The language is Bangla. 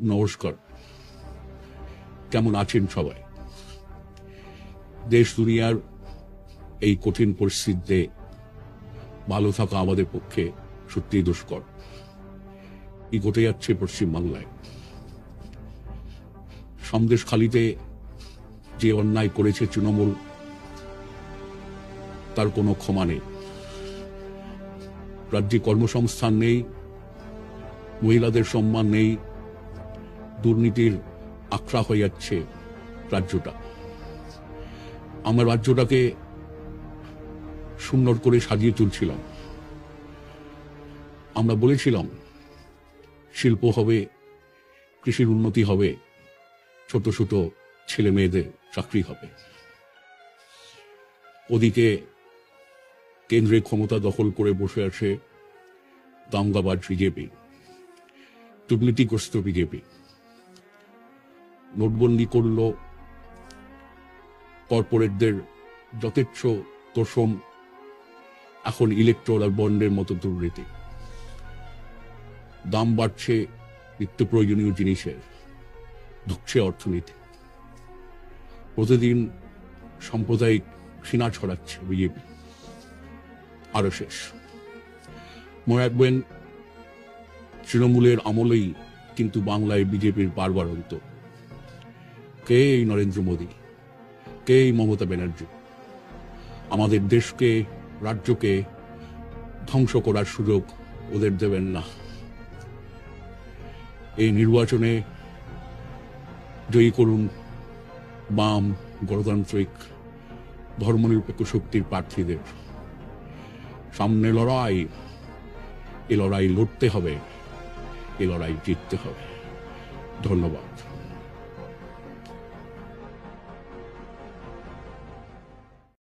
নমস্কার। কেমন আছেন সবাই? দেশ দুনিয়ার এই কঠিন পরিস্থিতিতে ভালো থাকা আমাদের পক্ষে সত্যিই দুষ্কর। কি ঘটে যাচ্ছে পশ্চিমবাংলায়? সন্দেশখালিতে যে অন্যায় করেছে তৃণমূল, তার কোনো ক্ষমা নেই। রাজ্যে কর্মসংস্থান নেই, মহিলাদের সম্মান নেই দুর্নীতির আখড়া হয়ে যাচ্ছে রাজ্যটা। আমার রাজ্যটাকে সুন্দর করে সাজিয়ে তুলছিলাম। আমরা বলেছিলাম, শিল্প হবে, কৃষির উন্নতি হবে, ছোট ছোট ছেলে মেয়েদের চাকরি হবে। ওদিকে কেন্দ্রে ক্ষমতা দখল করে বসে আছে দাঙ্গাবাজ বিজেপি, দুর্নীতিগ্রস্ত বিজেপি। নোটবন্দি করল। কর্পোরেটদের যথেচ্ছ তোষণ, এখন ইলেকট্রাল বন্ডের মতো দুর্নীতি। দাম বাড়ছে নিত্য প্রয়োজনীয় জিনিসের, ধুকছে অর্থনীতি। প্রতিদিন সাম্প্রদায়িক ঘৃণা ছড়াচ্ছে বিজেপি। আরও শেষ। মনে রাখবেন, তৃণমূলের আমলেই কিন্তু বাংলায় বিজেপির বারবার অন্ত। কে এই নরেন্দ্র মোদী কে এই মমতা ব্যানার্জি, আমাদের দেশকে, রাজ্যকে ধ্বংস করার সুযোগ ওদের দেবেন না। এই নির্বাচনে জয়ী করুন বাম গণতান্ত্রিক ধর্মনিরপেক্ষ শক্তির প্রার্থীদের। সামনে লড়াই, এ লড়াই লড়তে হবে, এ লড়াই জিততে হবে। ধন্যবাদ।